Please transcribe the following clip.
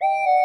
you